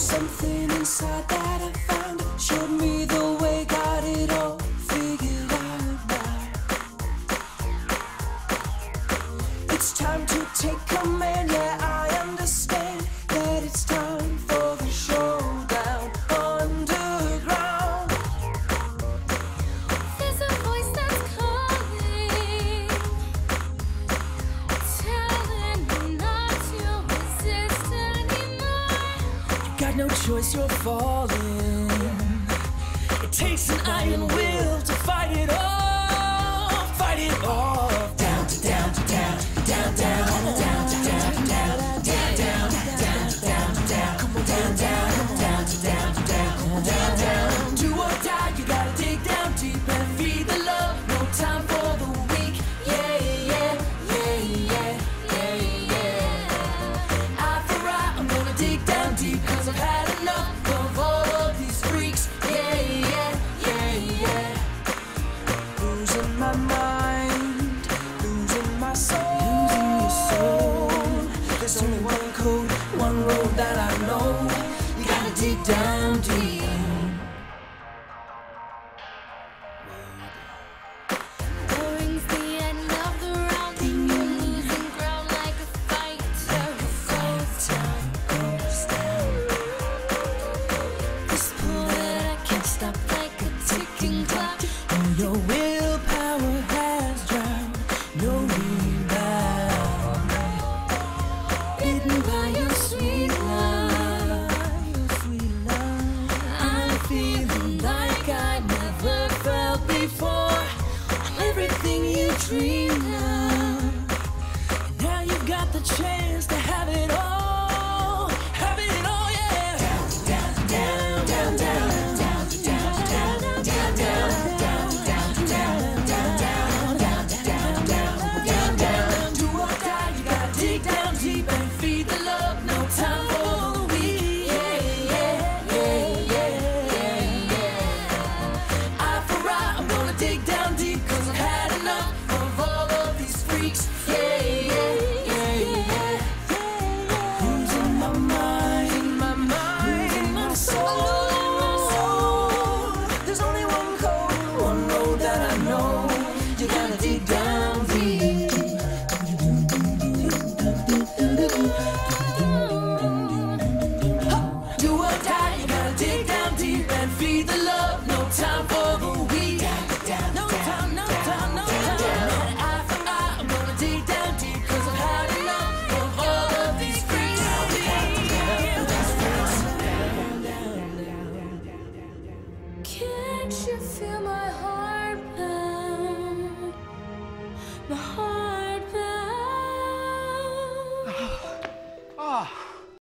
Something inside that I found showed me the way, got it all figured out now. It's time to take command, yeah, I understand. Got no choice, you're falling. It takes an iron will There's only one code, one road that I know. You gotta dig down deep. deep and feed the love, time. No.